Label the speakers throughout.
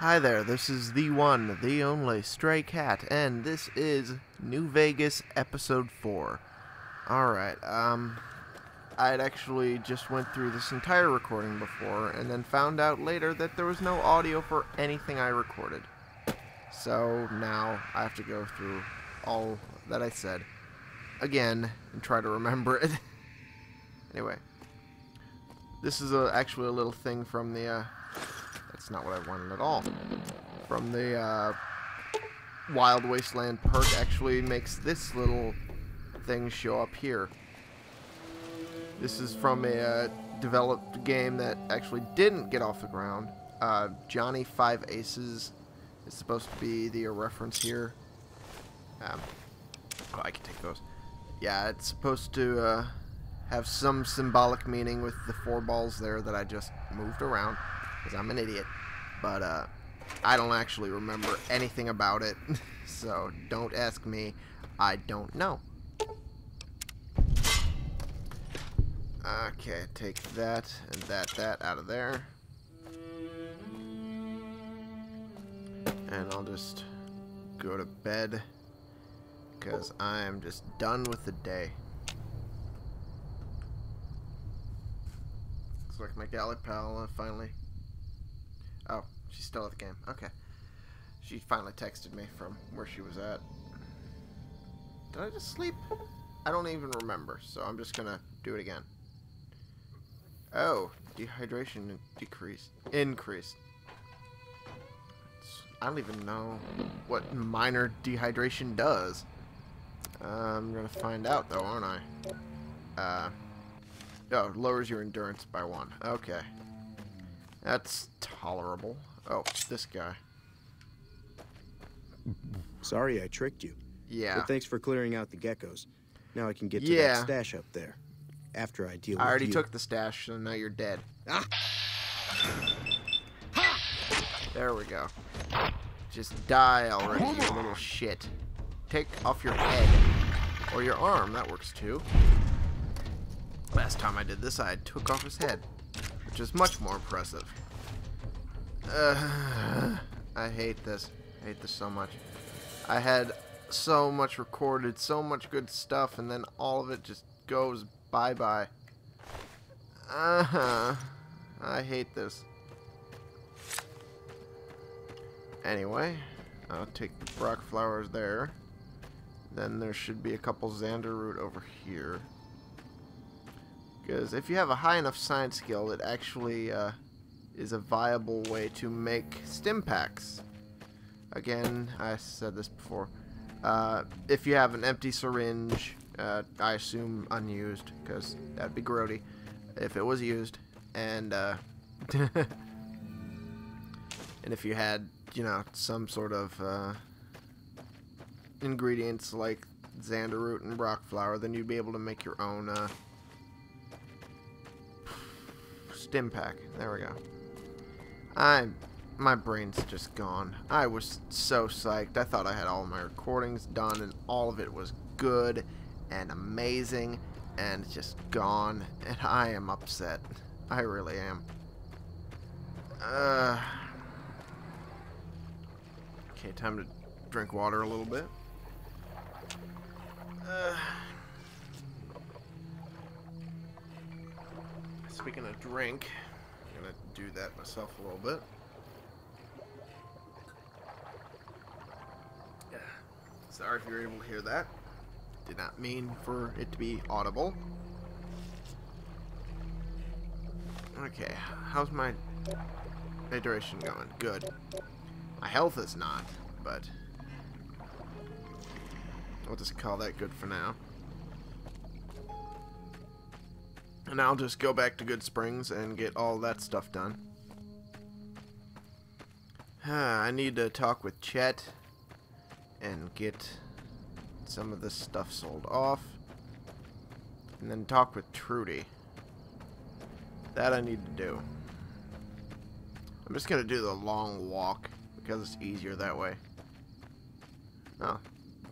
Speaker 1: Hi there, this is the one, the only Stray Cat, and this is New Vegas Episode 4. Alright, um, I had actually just went through this entire recording before, and then found out later that there was no audio for anything I recorded. So now I have to go through all that I said again and try to remember it. anyway, this is a, actually a little thing from the, uh, that's not what I wanted at all. From the uh, Wild Wasteland perk actually makes this little thing show up here. This is from a uh, developed game that actually didn't get off the ground. Uh, Johnny Five Aces is supposed to be the reference here. Um, oh, I can take those. Yeah, it's supposed to uh, have some symbolic meaning with the four balls there that I just moved around because I'm an idiot. But uh, I don't actually remember anything about it, so don't ask me. I don't know. Okay, take that and that, that out of there. And I'll just go to bed because I am just done with the day. Looks like my galley pal uh, finally she's still at the game. Okay. She finally texted me from where she was at. Did I just sleep? I don't even remember, so I'm just gonna do it again. Oh, dehydration decreased. Increased. I don't even know what minor dehydration does. Uh, I'm gonna find out though, aren't I? Uh, oh, lowers your endurance by one. Okay. That's tolerable. Oh, this guy.
Speaker 2: Sorry I tricked you.
Speaker 1: Yeah.
Speaker 2: But thanks for clearing out the geckos. Now I can get to
Speaker 1: Yeah.
Speaker 2: that stash up there. After I deal
Speaker 1: I
Speaker 2: with I
Speaker 1: already
Speaker 2: you.
Speaker 1: took the stash, so now you're dead.
Speaker 2: Ah.
Speaker 1: There we go. Just die already, you little shit. Take off your head. Or your arm, that works too. Last time I did this, I took off his head. Which is much more impressive. Uh, I hate this. I hate this so much. I had so much recorded, so much good stuff, and then all of it just goes bye-bye. Uh-huh. I hate this. Anyway, I'll take the broc flowers there. Then there should be a couple Xander root over here. Because if you have a high enough science skill, it actually uh, is a viable way to make Stimpaks. Again, I said this before. Uh, if you have an empty syringe, uh, I assume unused, because that'd be grody if it was used. And, uh, and if you had, you know, some sort of uh, ingredients like Xander root and broc flower, then you'd be able to make your own uh, Stimpak. There we go. I'm my brain's just gone. I was so psyched. I thought I had all my recordings done and all of it was good and amazing and just gone and I am upset. I really am. Uh Okay, time to drink water a little bit. Uh, speaking of drink, do that myself a little bit. Yeah. Sorry if you're able to hear that. Did not mean for it to be audible. Okay, how's my hydration going? Good. My health is not, but I'll just call that good for now. And I'll just go back to Goodsprings and get all that stuff done. I need to talk with Chet and get some of this stuff sold off. And then talk with Trudy. That I need to do. I'm just going to do the long walk because it's easier that way. Oh,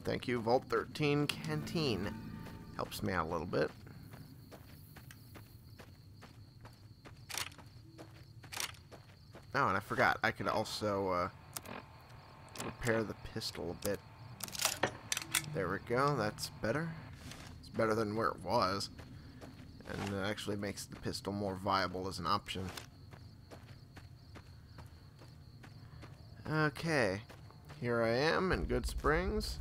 Speaker 1: thank you, Vault 13 Canteen. Helps me out a little bit. Oh, and I forgot. I could also uh, repair the pistol a bit. There we go. That's better. It's better than where it was. And it actually makes the pistol more viable as an option. Okay. Here I am in Goodsprings.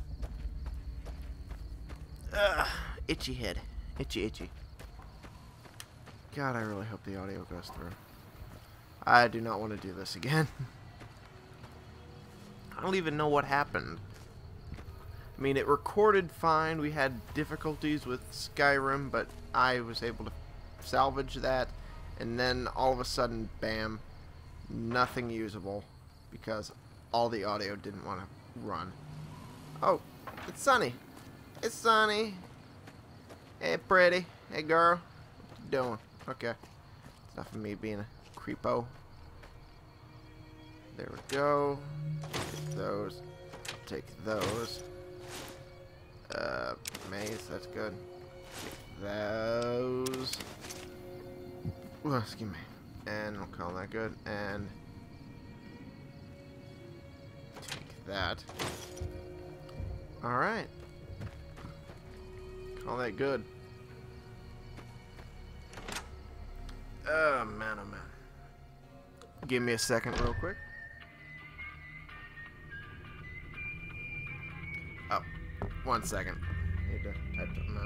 Speaker 1: Ugh, itchy head. Itchy, itchy. God, I really hope the audio goes through. I do not want to do this again. I don't even know what happened. I mean, it recorded fine. We had difficulties with Skyrim, but I was able to salvage that. And then all of a sudden, bam, nothing usable because all the audio didn't want to run. Oh, it's Sunny. It's Sunny. Hey, pretty. Hey, girl. What you doing? Okay. It's enough of me being a creepo. There we go. Take those. Take those. Uh, maize, that's good. Take those. Ooh, excuse me. And we'll call that good. And take that. Alright. Call that good. Oh, man, oh, man. Give me a second real quick. Oh, one second. Need to type something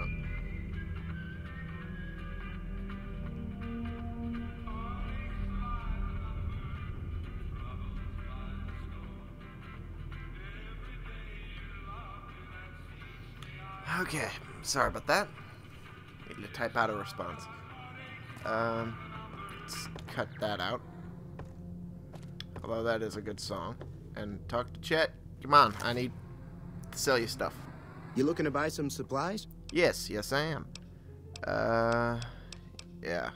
Speaker 1: out. Okay, sorry about that. Need to type out a response. Um, let's cut that out. Although that is a good song. And talk to Chet. Come on, I need to sell you stuff.
Speaker 2: You looking to buy some supplies?
Speaker 1: Yes, yes I am. Uh, yeah.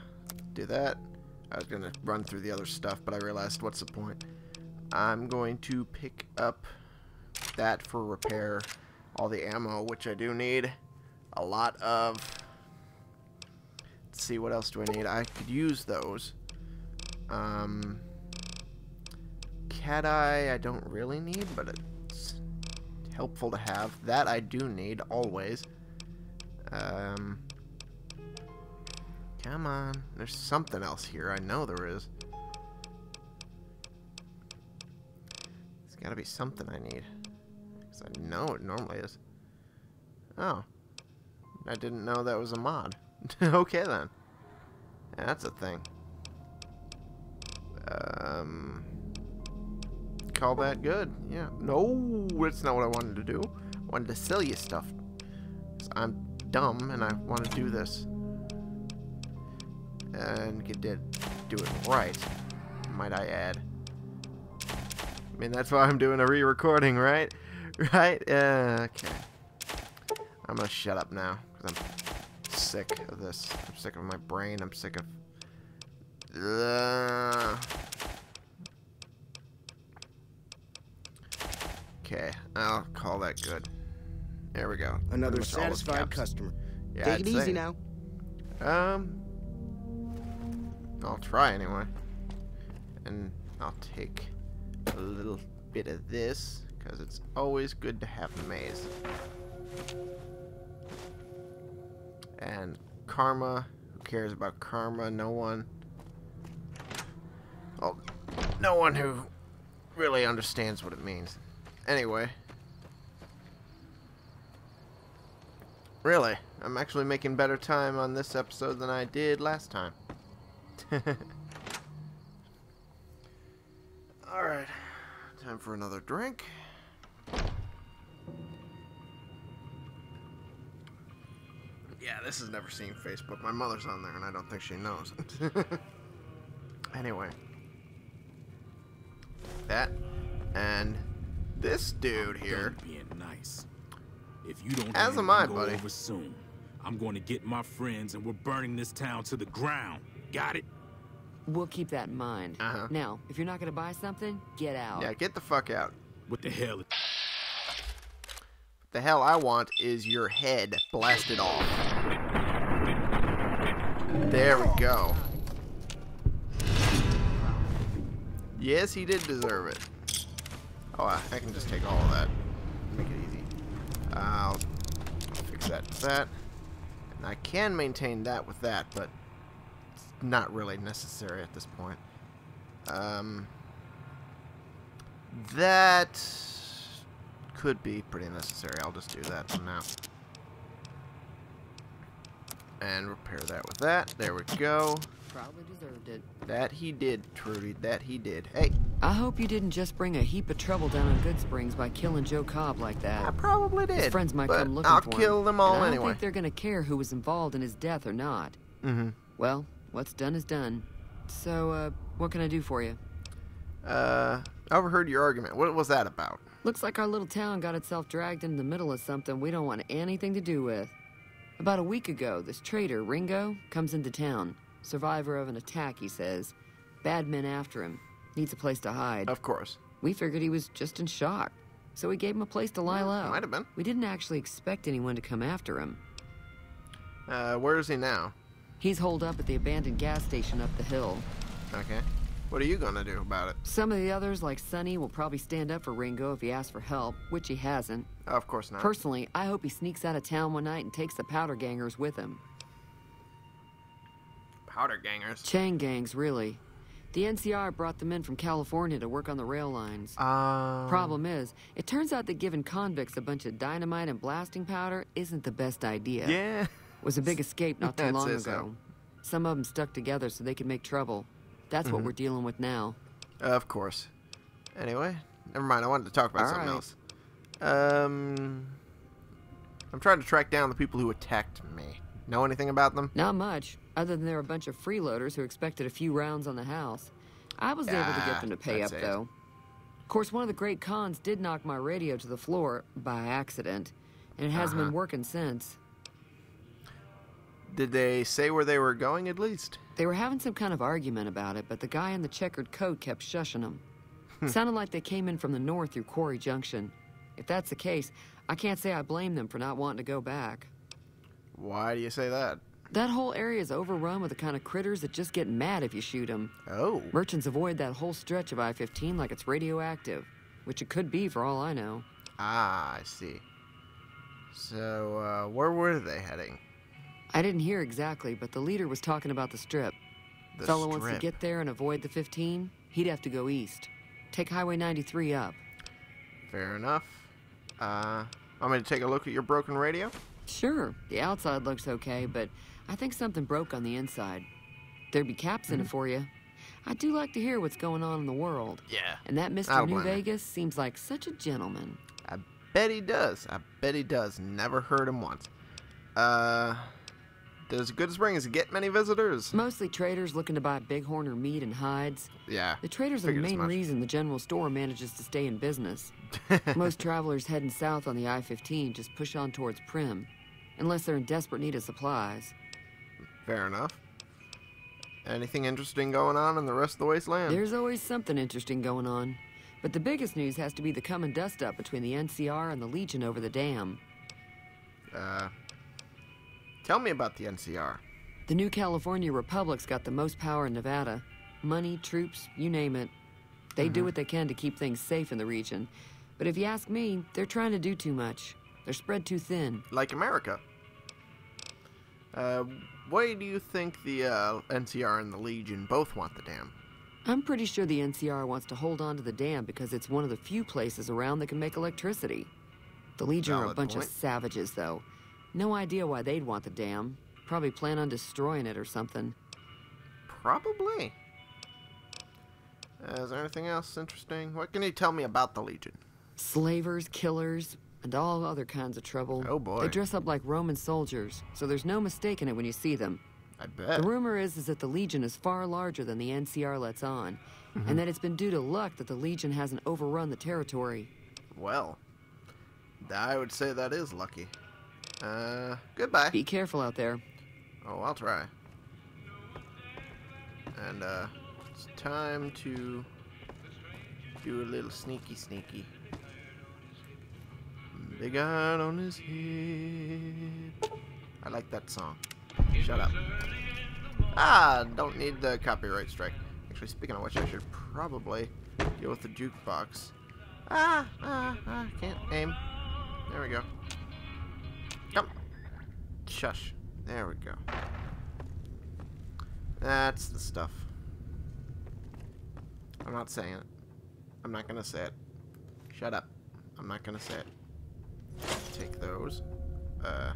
Speaker 1: Do that. I was gonna run through the other stuff, but I realized what's the point. I'm going to pick up that for repair. All the ammo, which I do need. A lot of. Let's see, what else do I need? I could use those. Um, cat eye, I don't really need, but it's helpful to have. That I do need, always. Um, come on. There's something else here. I know there is. There's got to be something I need. Because I know it normally is. Oh. I didn't know that was a mod. okay, then. That's a thing. Um, call that good. Yeah. No, that's not what I wanted to do. I wanted to sell you stuff. I'm dumb and I want to do this. And get to do it right, might I add. I mean, that's why I'm doing a re-recording, right? Right? Uh, okay. I'm gonna shut up now, because I'm sick of this. I'm sick of my brain. I'm sick of... Ugh. Okay, I'll call that good. There we go.
Speaker 2: Another
Speaker 1: Pretty much all the
Speaker 2: satisfied customer.
Speaker 1: Yeah,
Speaker 2: Take
Speaker 1: I'd
Speaker 2: it easy now.
Speaker 1: Um, I'll try anyway. And I'll take a little bit of this, because it's always good to have maize. And karma, who cares about karma? No one. Well, no one who really understands what it means. Anyway. Really, I'm actually making better time on this episode than I did last time. Alright, time for another drink. Yeah, this has never seen Facebook. My mother's on there and I don't think she knows. anyway. That. And this dude here.
Speaker 3: Done being nice. If you don't
Speaker 1: As
Speaker 3: let
Speaker 1: am I,
Speaker 3: go
Speaker 1: buddy.
Speaker 3: over soon, I'm going to get my friends and we're burning this town to the ground. Got it?
Speaker 4: We'll keep that in mind.
Speaker 1: Uh-huh.
Speaker 4: Now, if you're not gonna buy something, get out.
Speaker 1: Yeah, get the fuck out.
Speaker 3: What the hell?
Speaker 1: The hell I want is your head blasted off. There we go. Yes, he did deserve it. Oh, I, can just take all of that. Make it easy. I'll fix that with that. And I can maintain that with that, but it's not really necessary at this point. Um, that could be pretty necessary. I'll just do that for now. And repair that with that. There we go.
Speaker 4: Probably deserved it.
Speaker 1: That he did, Trudy. That he did. Hey,
Speaker 4: I hope you didn't just bring a heap of trouble down on Goodsprings by killing Joe Cobb like that.
Speaker 1: I probably did.
Speaker 4: His friends might come looking
Speaker 1: I'll
Speaker 4: for him.
Speaker 1: kill them all
Speaker 4: and I don't
Speaker 1: anyway.
Speaker 4: think they're gonna care who was involved in his death or not.
Speaker 1: Mm-hmm.
Speaker 4: Well, what's done is done. So, uh, what can I do for you?
Speaker 1: Uh, I overheard your argument. What was that about?
Speaker 4: Looks like our little town got itself dragged into the middle of something we don't want anything to do with. About a week ago, this traitor, Ringo, comes into town. Survivor of an attack, he says. Bad men after him. Needs a place to hide.
Speaker 1: Of course.
Speaker 4: We figured he was just in shock. So we gave him a place to lie low.
Speaker 1: might have been.
Speaker 4: We didn't actually expect anyone to come after him.
Speaker 1: Uh, where is he now?
Speaker 4: He's holed up at the abandoned gas station up the hill.
Speaker 1: Okay. What are you gonna do about it?
Speaker 4: Some of the others, like Sunny, will probably stand up for Ringo if he asks for help, which he hasn't.
Speaker 1: of course not.
Speaker 4: Personally, I hope he sneaks out of town one night and takes the powder gangers with him.
Speaker 1: Powder gangers.
Speaker 4: Chain gangs, really. The NCR brought them in from California to work on the rail lines.
Speaker 1: Um.
Speaker 4: Problem is, it turns out that giving convicts a bunch of dynamite and blasting powder isn't the best idea.
Speaker 1: Yeah.
Speaker 4: Was a big escape not too long ago.
Speaker 1: so.
Speaker 4: Some of them stuck together so they could make trouble. That's
Speaker 1: Mm-hmm.
Speaker 4: what we're dealing with now.
Speaker 1: Of course. Anyway, never mind. I wanted to talk about
Speaker 4: All
Speaker 1: something
Speaker 4: right.
Speaker 1: else. Um, I'm trying to track down the people who attacked me. Know anything about them?
Speaker 4: Not much, other than they're a bunch of freeloaders who expected a few rounds on the house. I was able to
Speaker 1: Ah,
Speaker 4: get them to pay up,
Speaker 1: it.
Speaker 4: though. Of course, one of the Great Khans did knock my radio to the floor by accident, and it hasn't
Speaker 1: Uh-huh.
Speaker 4: been working since.
Speaker 1: Did they say where they were going at least?
Speaker 4: They were having some kind of argument about it, but the guy in the checkered coat kept shushing them. Sounded like they came in from the north through Quarry Junction. If that's the case, I can't say I blame them for not wanting to go back.
Speaker 1: Why do you say that?
Speaker 4: That whole area is overrun with the kind of critters that just get mad if you shoot them.
Speaker 1: Oh.
Speaker 4: Merchants avoid that whole stretch of I 15 like it's radioactive, which it could be for all I know.
Speaker 1: Ah, I see. So, uh, where were they heading?
Speaker 4: I didn't hear exactly, but the leader was talking about the strip.
Speaker 1: The
Speaker 4: Fellow wants to get there and avoid the 15, he'd have to go east. Take Highway 93 up.
Speaker 1: Fair enough. Uh, want me to take a look at your broken radio?
Speaker 4: Sure, the outside looks okay, but I think something broke on the inside. There'd be caps
Speaker 1: Mm-hmm.
Speaker 4: in it for you. I do like to hear what's going on in the world.
Speaker 1: Yeah.
Speaker 4: And that Mr. New. Vegas seems like such a gentleman.
Speaker 1: I bet he does. I bet he does. Never heard him once. Uh, does Goodsprings get many visitors?
Speaker 4: Mostly traders looking to buy bighorn or meat and hides.
Speaker 1: Yeah.
Speaker 4: The traders are the main reason the general store manages to stay in business. Most travelers heading south on the I 15 just push on towards Primm, unless they're in desperate need of supplies.
Speaker 1: Fair enough. Anything interesting going on in the rest of the wasteland?
Speaker 4: There's always something interesting going on. But the biggest news has to be the coming dust up between the NCR and the Legion over the dam.
Speaker 1: Uh, tell me about the NCR.
Speaker 4: The new California Republic's got the most power in Nevada. Money, troops, you name it. They do what they can to keep things safe in the region. But if you ask me, they're trying to do too much. They're spread too thin.
Speaker 1: Like America. Uh, why do you think the uh, NCR and the Legion both want the dam?
Speaker 4: I'm pretty sure the NCR wants to hold on to the dam because it's one of the few places around that can make electricity. The Legion are a bunch
Speaker 1: point.
Speaker 4: of savages, though. No idea why they'd want the dam. Probably plan on destroying it or something.
Speaker 1: Probably. Uh, is there anything else interesting? What can you tell me about the Legion?
Speaker 4: Slavers, killers, and all other kinds of trouble.
Speaker 1: Oh, boy.
Speaker 4: They dress up like Roman soldiers, so there's no mistaking it when you see them.
Speaker 1: I bet.
Speaker 4: The rumor is, is that the Legion is far larger than the NCR lets on,
Speaker 1: Mm-hmm.
Speaker 4: and that it's been due to luck that the Legion hasn't overrun the territory.
Speaker 1: Well, I would say that is lucky. Uh, goodbye.
Speaker 4: Be careful out there.
Speaker 1: Oh, I'll try. And, uh, it's time to do a little sneaky sneaky. Big iron on his head. I like that song. Shut up. Ah, don't need the copyright strike. Actually, speaking of which, I should probably deal with the jukebox. Ah, ah, ah, can't aim. There we go. Shush. There we go. That's the stuff. I'm not saying it. I'm not gonna say it. Shut up. I'm not gonna say it. Take those. Uh,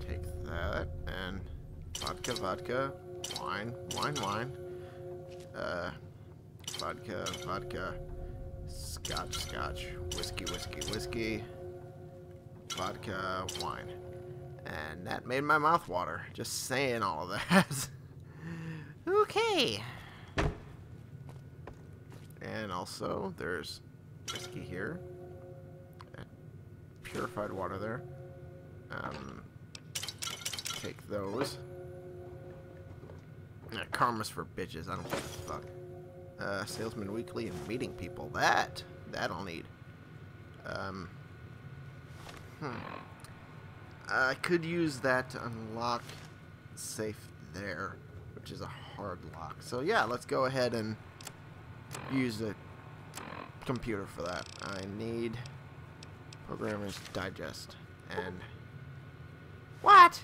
Speaker 1: take that and vodka, vodka, wine, wine, wine. Uh, vodka, vodka, scotch, scotch, whiskey, whiskey, whiskey, vodka, wine. And that made my mouth water, just saying all of that. okay. And also, there's whiskey here. And purified water there. Um, take those. Yeah, karma's for bitches. I don't give a fuck. Uh, Salesman Weekly and meeting people. That, that I'll need. Um, hmm. I could use that to unlock safe there, which is a hard lock. So yeah, let's go ahead and use the computer for that. I need Programmer's Digest and what?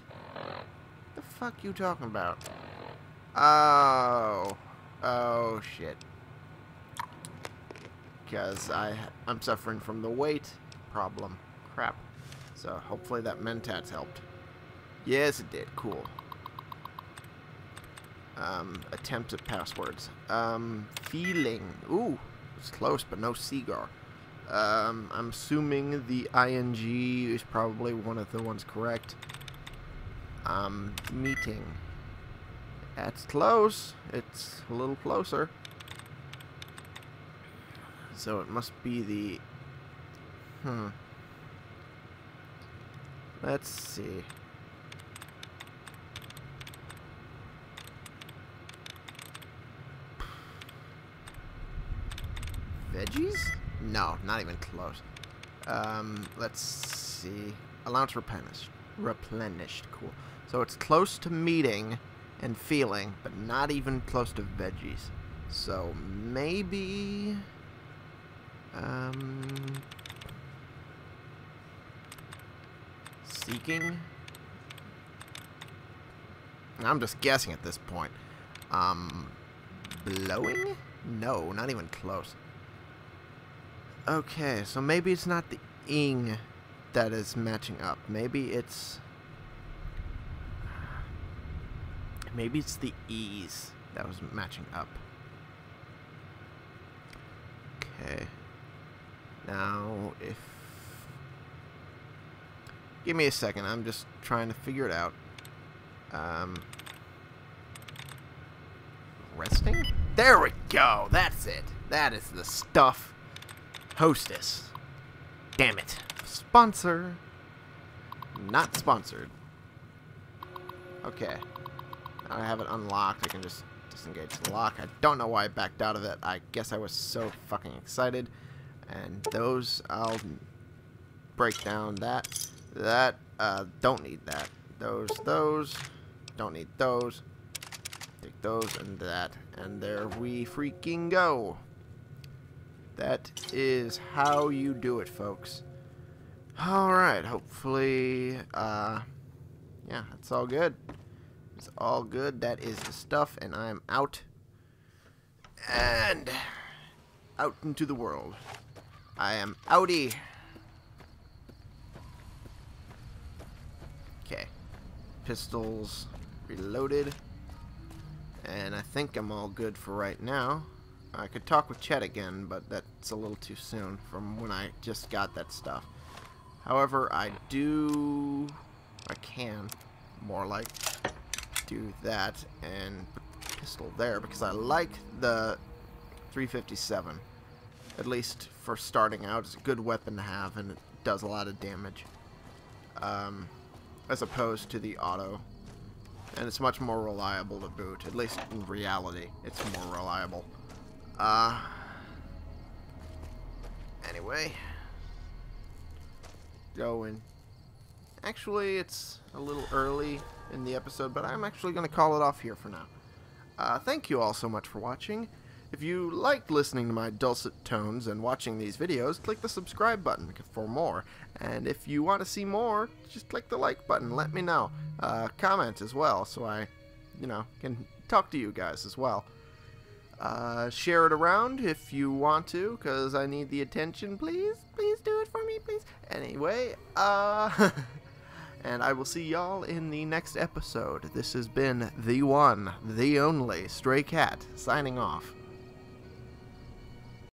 Speaker 1: The fuck you talking about? Oh, oh shit. Because I I'm suffering from the weight problem. Crap. So hopefully that Mentats helped. Yes, it did. Cool. Um, attempt at passwords. Um, feeling. Ooh, it's close, but no cigar. Um, I'm assuming the ing is probably one of the ones correct. Um, meeting. That's close. It's a little closer. So it must be the... Hmm. Let's see. Veggies? No, not even close. Um, let's see. Allowance replenished. Replenished. Cool. So it's close to meeting and feeling, but not even close to veggies. So maybe... Um... Seeking? I'm just guessing at this point. Um... Blowing? No, not even close. Okay, so maybe it's not the ing that is matching up. Maybe it's... Maybe it's the e's that was matching up. Okay. Now, if... Give me a second, I'm just trying to figure it out. Um... Resting? There we go! That's it! That is the stuff! Hostess. Damn it. Sponsor. Not sponsored. Okay. Now I have it unlocked. I can just disengage the lock. I don't know why I backed out of it. I guess I was so fucking excited. And those, I'll break down that. That, uh, don't need that. Those, those, don't need those. Take those and that. And there we freaking go. That is how you do it, folks. Alright, hopefully, uh, yeah, it's all good. It's all good. That is the stuff, and I'm out. And out into the world. I am outie. Okay. Pistols reloaded. And I think I'm all good for right now. I could talk with Chet again, but that's a little too soon from when I just got that stuff. However, I do... I can, more like, do that and put pistol there because I like the 357. At least for starting out, it's a good weapon to have and it does a lot of damage. Um, as opposed to the auto. And it's much more reliable to boot, at least in reality, it's more reliable. Uh, anyway, going. Actually, it's a little early in the episode, but I'm actually going to call it off here for now. Uh, thank you all so much for watching. If you liked listening to my dulcet tones and watching these videos, click the subscribe button for more. And if you want to see more, just click the like button. Let me know. Uh, comment as well, so I, you know, can talk to you guys as well. Uh, share it around if you want to, because I need the attention. Please, please do it for me, please. Anyway, uh, and I will see y'all in the next episode. This has been the one, the only Stray Cat, signing off.